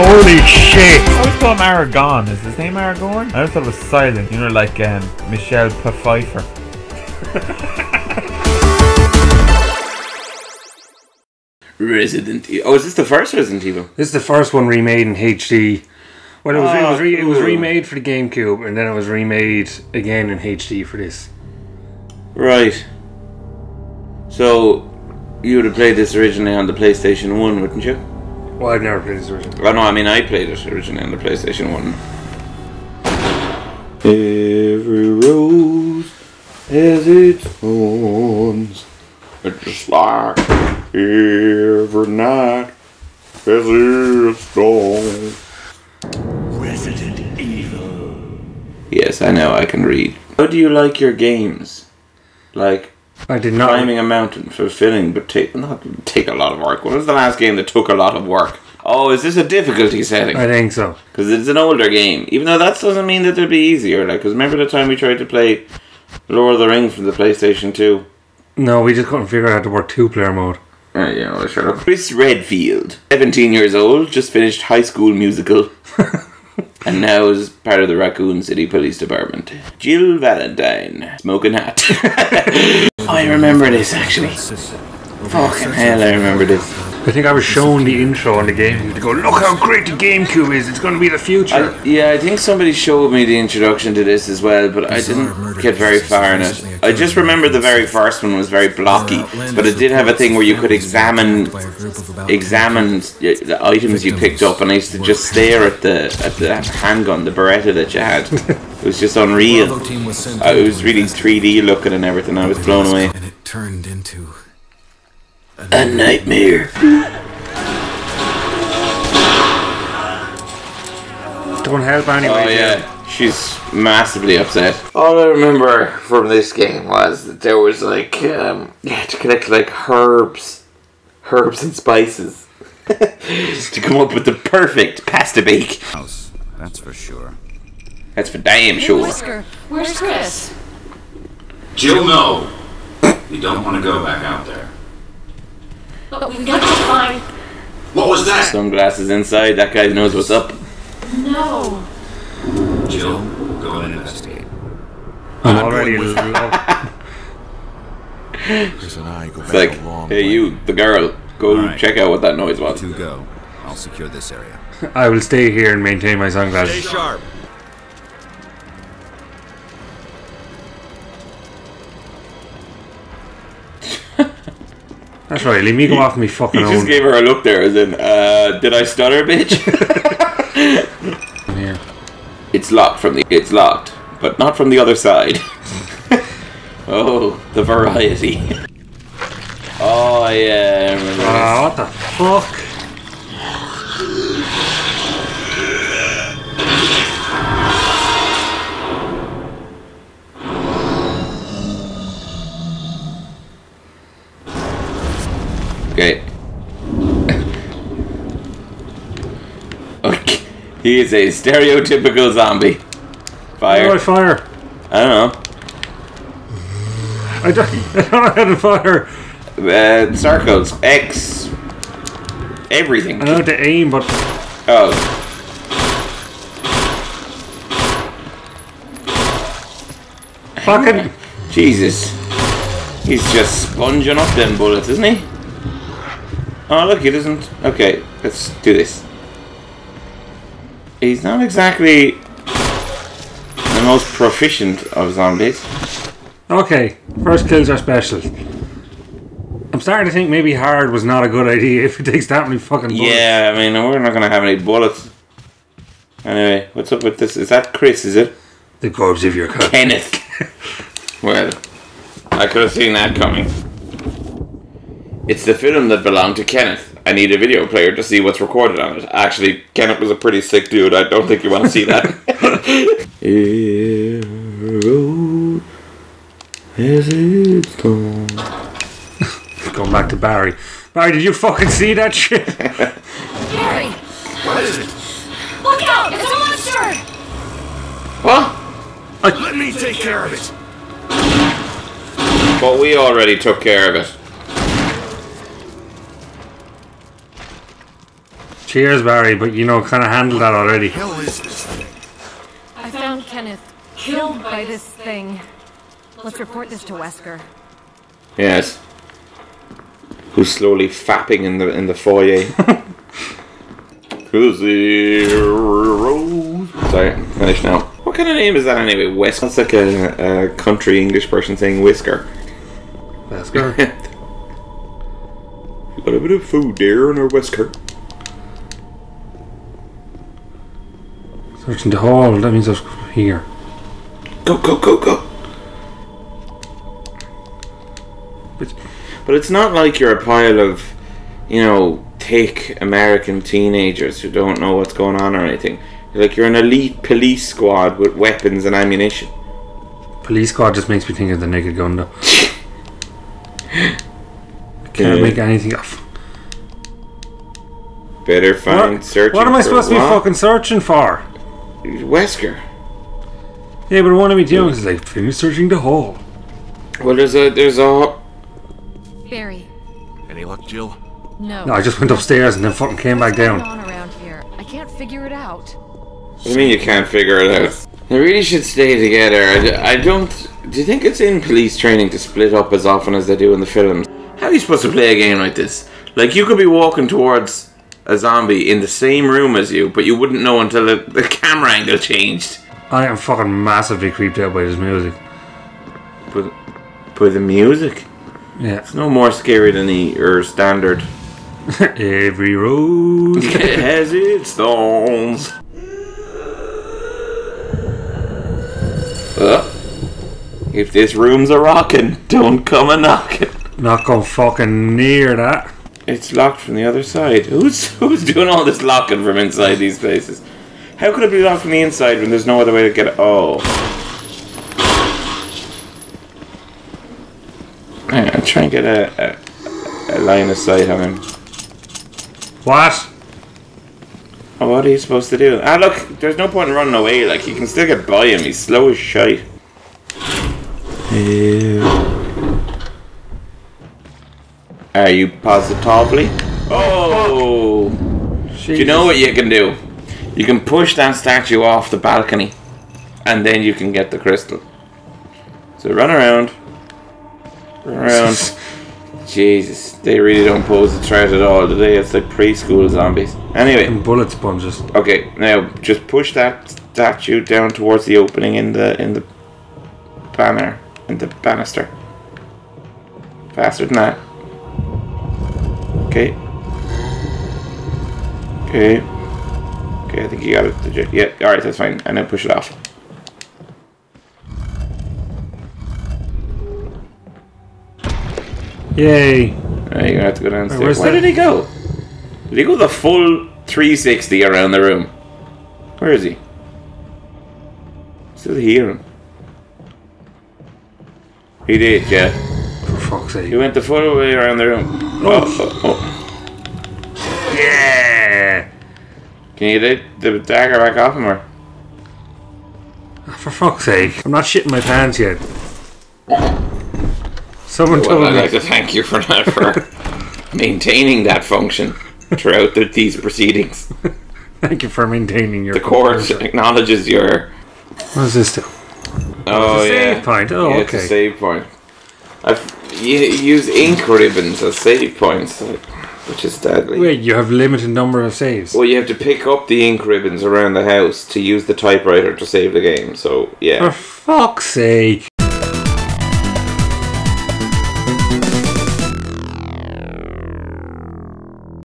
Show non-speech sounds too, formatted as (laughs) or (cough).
Holy shit! I always call him Aragon. Is his name Aragorn? I always thought it was silent. You know, like um, Michelle Pfeiffer. (laughs) Resident Evil. Oh, is this the first Resident Evil? This is the first one remade in HD. Well, it was, it, Ah, was re- it was remade for the GameCube, and then it was remade again in HD for this. Right. So, you would have played this originally on the PlayStation 1, wouldn't you? Well, I've never played this version. Oh no, I mean I played it originally on the PlayStation 1. Every rose has its thorns. It's just like every night has its thorns. Resident Evil. Yes, I know, I can read. How do you like your games? Like, I did not. climbing a mountain, fulfilling, but take not take a lot of work. What was the last game that took a lot of work? Oh, is this a difficulty setting? I think so. Because it's an older game. Even though that doesn't mean that it'll be easier. Like, because remember the time we tried to play Lord of the Rings from the PlayStation 2? No, we just couldn't figure out how to work two player mode. Right, yeah, well, sure. Chris Redfield, 17 years old, just finished High School Musical. (laughs) and now is part of the Raccoon City Police Department. Jill Valentine, smoking hat. (laughs) I remember this actually. Fucking hell, I remember this. I think I was shown the intro on the GameCube to go, look how great the GameCube is, it's going to be the future. I, yeah, I think somebody showed me the introduction to this as well, but I didn't get very far in it. I just remember the very first one was very blocky, but it did have a thing where you could examine examine the items you picked up, and I used to just stare at the at the handgun, the Beretta that you had. (laughs) It was just unreal. Bravo team was sent Uh, It was really 3D looking and everything. I was blown away. and it turned into A nightmare. Don't help anyway. Oh yeah, she's massively upset. All I remember from this game was that there was like um, you had to collect like herbs, herbs and spices (laughs) to come up with the perfect pasta bake. House, that's for sure. That's for damn sure. Wesker, where's Chris? Jill, no. You don't want to go back out there. But we've got to find. What was that? Sunglasses inside. That guy knows what's up. No. Jill, go and investigate. I'm already in love. Chris and I go It's back like, a long hey, way. you, the girl, go All right. check out what that noise was. Two go. I'll secure this area. I will stay here and maintain my sunglasses. Stay sharp. That's right, leave me go off me fucking He just own. gave her a look there, as in, uh, did I stutter, bitch? (laughs) (laughs) It's locked from the. It's locked, but not from the other side. (laughs) oh, the variety. Oh yeah, I remember. Ah, what the fuck? He is a stereotypical zombie. How do I Fire. fire? I don't I don't, I don't know how to fire. know. Uh, circles. X. Everything. I know how to aim, but Oh. fucking. Jesus. He's just sponging up them bullets, isn't he? Oh, look, he doesn't. Okay, let's do this. He's not exactly the most proficient of zombies. Okay, first kills are special. I'm starting to think maybe hard was not a good idea (laughs) if it takes that many fucking bullets. Yeah, I mean, we're not gonna have any bullets. Anyway, what's up with this? Is that Chris, is it? The corpse of your cut. Kenneth. (laughs) well, I could have seen that coming. It's the film that belonged to Kenneth. I need a video player to see what's recorded on it. Actually, Kenneth was a pretty sick dude. I don't think you want to see that. Arrow has (laughs) its thorn. Going back to Barry. Barry, did you fucking see that shit? Barry! What is it? look out! It's a monster! What? Let me take care of it. But we already took care of it. Cheers, Barry, but you know, kind of handled that already. hell is this thing? I found Kenneth killed by this thing. Let's report this to Wesker. Yes. Who's slowly fapping in the in the foyer. (laughs) Zero. Sorry, finished now. What kind of name is that anyway? Whisker. That's like a, a country English person saying whisker. Let's. (laughs) Got a bit of food there in our whisker. Searching the hall. That means I was here. Go, go, go, go. But But it's not like you're a pile of, you know, thick American teenagers who don't know what's going on or anything. Like you're an elite police squad with weapons and ammunition. police squad just makes me think of the Naked Gun, though. (laughs) Can't Yeah. make anything of. Better find What, searching. what am I for supposed to be fucking searching for? Wesker. Yeah, but what am I doing? It's like finish searching the hall. Well, there's a there's a Barry, Any luck, Jill? no. No, I just went upstairs and then fucking came back What's going down. on around here? I can't figure it out. What do you mean you can't figure it out? They really should stay together. I, d- I don't. Do you think it's in police training to split up as often as they do in the films? How are you supposed to play a game like this? Like you could be walking towards a zombie in the same room as you, but you wouldn't know until the, the camera angle changed. I am fucking massively creeped out by this music. But by the music, Yeah. it's no more scary than the your standard. (laughs) Every road. (laughs) has its thorns. Uh, if this room's a rockin', don't come a knockin'. Not going fucking near that. It's locked from the other side. (laughs) Who's who's doing all this locking from inside these places? How could it be locked from the inside when there's no other way to get it? Oh. I'm trying to get a, a, a line of sight on him. What? Oh, what are you supposed to do? Ah, look, there's no point in running away. Like, you can still get by him. He's slow as shite. Are you positively? Oh! Do you know what you can do? You can push that statue off the balcony, and then you can get the crystal. So run around. Run around. (laughs) Jesus, they really don't pose a threat at all, do they? It's like preschool zombies. Anyway, Bullet sponges. okay, now just push that statue down towards the opening in the in the banner in the banister. Faster than that. Okay. Okay. Okay, I think you got it. Did you- Yeah, alright, that's fine. And then push it off. Yay. Now you're gonna have to go downstairs. where's Where did he go? Did he go the full 360 around the room? Where is he? Still hear him. He did, yeah. For fuck's sake. He went the full way around the room. Oh, oh, oh. Yeah. Can you get the dagger back off him or? For fuck's sake. I'm not shitting my pants yet. Someone Well, told I'd me. like to thank you for that for (laughs) maintaining that function throughout the, these proceedings. (laughs) Thank you for maintaining your. The court composure. acknowledges your. What does this do? Oh It's yeah. save point. Oh, yeah, It's a okay. save point. I've you use ink ribbons as save points, which is deadly. Wait, you have limited number of saves. Well, you have to pick up the ink ribbons around the house to use the typewriter to save the game. So yeah. For fuck's sake.